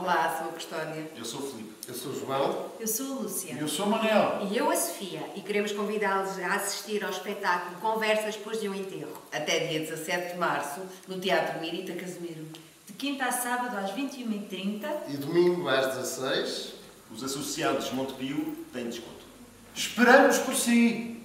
Olá, sou a Custódia. Eu sou o Filipe. Eu sou o João. Eu sou a Lúcia. Eu sou o Manel. E eu a Sofia. E queremos convidá-los a assistir ao espetáculo Conversas depois de um enterro, até dia 17 de março, no Teatro Mirita Casimiro. De quinta a sábado às 21h30. E domingo às 16 Os associados de Montepio têm desconto. Esperamos por si.